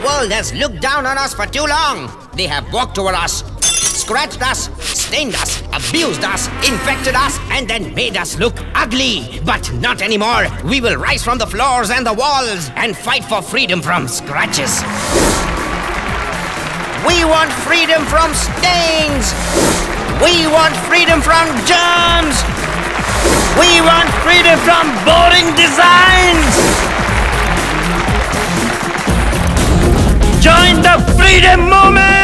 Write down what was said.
The world has looked down on us for too long. They have walked over us, scratched us, stained us, abused us, infected us, and then made us look ugly. But not anymore. We will rise from the floors and the walls and fight for freedom from scratches. We want freedom from stains. We want freedom from germs. We want freedom from boring designs. Freedom movement!